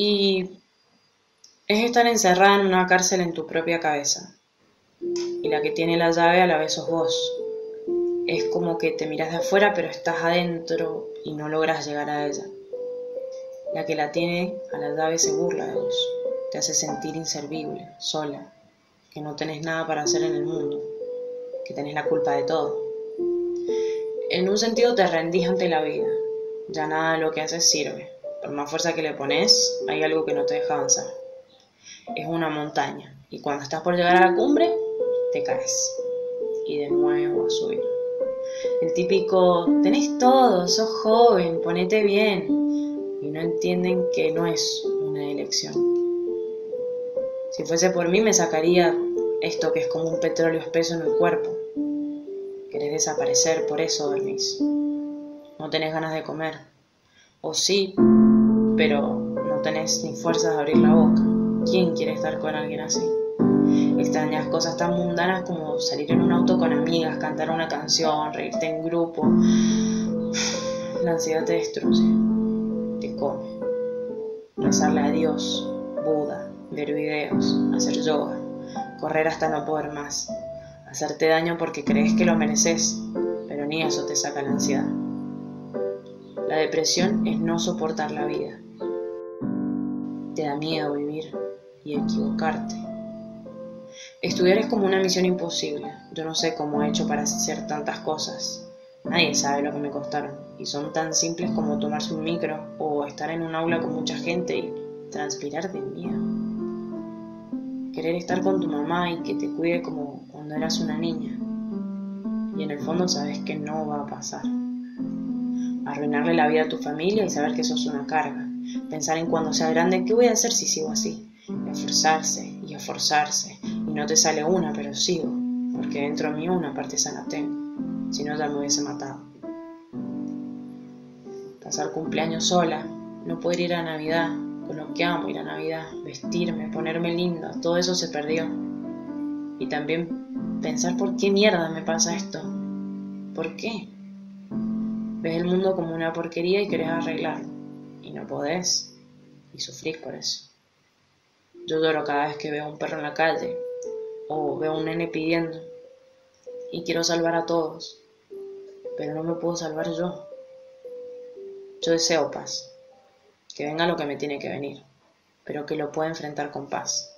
Y es estar encerrada en una cárcel en tu propia cabeza. Y la que tiene la llave a la vez sos vos. Es como que te miras de afuera pero estás adentro y no logras llegar a ella. La que la tiene a la llave se burla de vos. Te hace sentir inservible, sola, que no tenés nada para hacer en el mundo, que tenés la culpa de todo. En un sentido te rendís ante la vida. Ya nada de lo que haces sirve. Por más fuerza que le pones, hay algo que no te deja avanzar. Es una montaña y cuando estás por llegar a la cumbre, te caes. Y de nuevo a subir. El típico, tenés todo, sos joven, ponete bien. Y no entienden que no es una elección. Si fuese por mí me sacaría esto que es como un petróleo espeso en el cuerpo. Querés desaparecer, por eso dormís. No tenés ganas de comer. O sí, pero no tenés ni fuerzas de abrir la boca. ¿Quién quiere estar con alguien así? Extrañas cosas tan mundanas como salir en un auto con amigas, cantar una canción, reírte en grupo. La ansiedad te destruye, te come. Rezarle a Dios, Buda, ver videos, hacer yoga, correr hasta no poder más, hacerte daño porque crees que lo mereces, pero ni eso te saca la ansiedad. La depresión es no soportar la vida. Te da miedo vivir y equivocarte. Estudiar es como una misión imposible. Yo no sé cómo he hecho para hacer tantas cosas. Nadie sabe lo que me costaron. Y son tan simples como tomarse un micro o estar en un aula con mucha gente y transpirar de miedo. Querer estar con tu mamá y que te cuide como cuando eras una niña. Y en el fondo sabes que no va a pasar. Arruinarle la vida a tu familia y saber que sos una carga. Pensar en cuando sea grande, ¿qué voy a hacer si sigo así? Esforzarse y esforzarse. Y no te sale una, pero sigo. Porque dentro mío una parte sana tengo. Si no, ya me hubiese matado. Pasar cumpleaños sola. No poder ir a Navidad. Con lo que amo ir a Navidad. Vestirme, ponerme linda. Todo eso se perdió. Y también pensar por qué mierda me pasa esto. ¿Por qué? Ves el mundo como una porquería y querés arreglarlo. Y no podés. Y sufrís por eso. Yo lloro cada vez que veo a un perro en la calle. O veo a un nene pidiendo. Y quiero salvar a todos. Pero no me puedo salvar yo. Yo deseo paz. Que venga lo que me tiene que venir. Pero que lo pueda enfrentar con paz.